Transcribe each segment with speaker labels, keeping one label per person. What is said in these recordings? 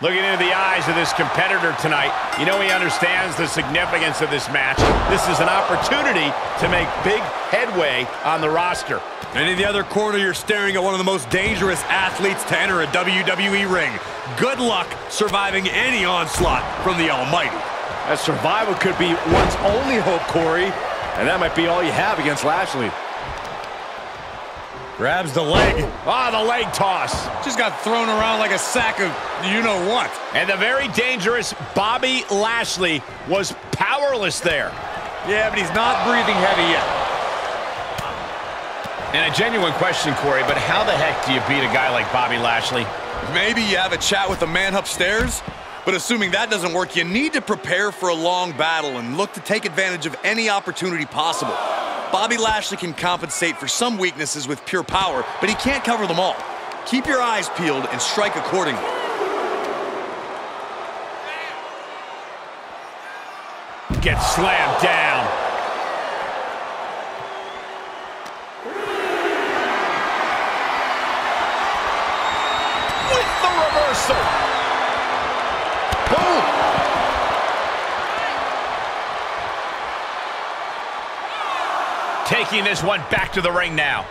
Speaker 1: Looking into the eyes of this competitor tonight, you know he understands the significance of this match. This is an opportunity to make big headway on the roster.
Speaker 2: And in the other corner, you're staring at one of the most dangerous athletes to enter a WWE ring. Good luck surviving any onslaught from the Almighty.
Speaker 3: That survival could be one's only hope, Corey. And that might be all you have against Lashley.
Speaker 2: Grabs the leg.
Speaker 1: Ah, oh, the leg toss.
Speaker 2: Just got thrown around like a sack of you-know-what.
Speaker 1: And the very dangerous Bobby Lashley was powerless there.
Speaker 2: Yeah, but he's not breathing heavy yet.
Speaker 1: And a genuine question, Corey, but how the heck do you beat a guy like Bobby Lashley?
Speaker 2: Maybe you have a chat with the man upstairs, but assuming that doesn't work, you need to prepare for a long battle and look to take advantage of any opportunity possible. Bobby Lashley can compensate for some weaknesses with pure power, but he can't cover them all. Keep your eyes peeled and strike accordingly.
Speaker 1: Gets slammed down. With the reversal. Boom. Taking this one back to the ring now.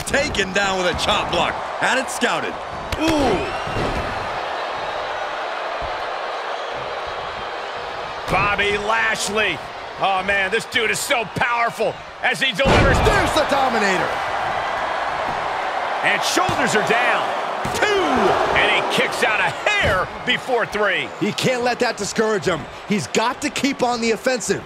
Speaker 2: Taken down with a chop block. Had it scouted. Ooh.
Speaker 1: Bobby Lashley. Oh, man, this dude is so powerful as he delivers.
Speaker 3: There's the Dominator.
Speaker 1: And shoulders are down two, and he kicks out a hair before three.
Speaker 3: He can't let that discourage him. He's got to keep on the offensive.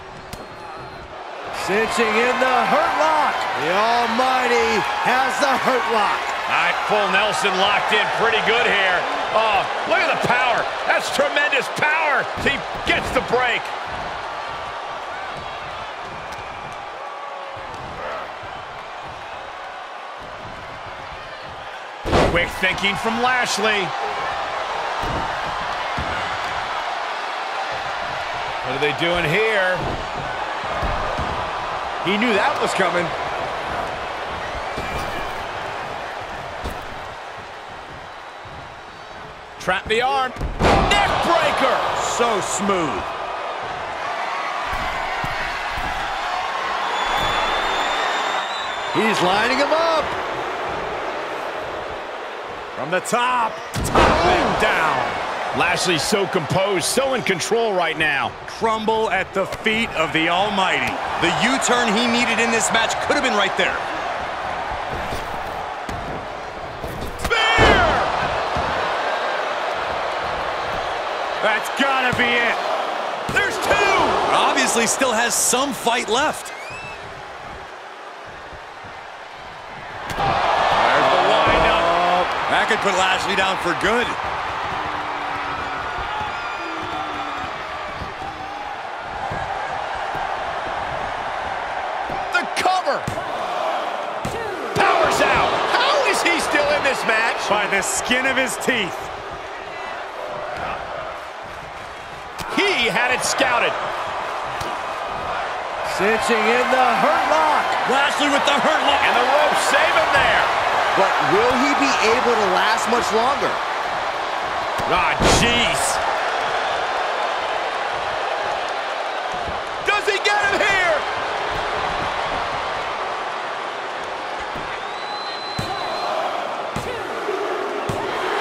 Speaker 3: Cinching in the hurt lock. The Almighty has the hurt lock.
Speaker 1: All right, full Nelson locked in pretty good here. Oh, look at the power. That's tremendous power. He gets the break. Quick thinking from Lashley. What are they doing here?
Speaker 3: He knew that was coming.
Speaker 1: Trap the arm. Neck breaker.
Speaker 3: So smooth. He's lining him up. From the top, top down.
Speaker 1: Lashley's so composed, so in control right now.
Speaker 2: Crumble at the feet of the Almighty. The U-turn he needed in this match could have been right there.
Speaker 1: Spear!
Speaker 3: That's gotta be it.
Speaker 1: There's two!
Speaker 2: Obviously still has some fight left. That could put Lashley down for good.
Speaker 1: The cover. Powers out. How is he still in this match?
Speaker 3: By the skin of his teeth.
Speaker 1: He had it scouted.
Speaker 3: Cinching in the hurt lock.
Speaker 2: Lashley with the hurt lock.
Speaker 1: And the rope save him there.
Speaker 3: But will he be able to last much longer?
Speaker 1: Ah, jeez. Does he get him here?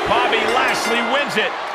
Speaker 1: Bobby Lashley wins it.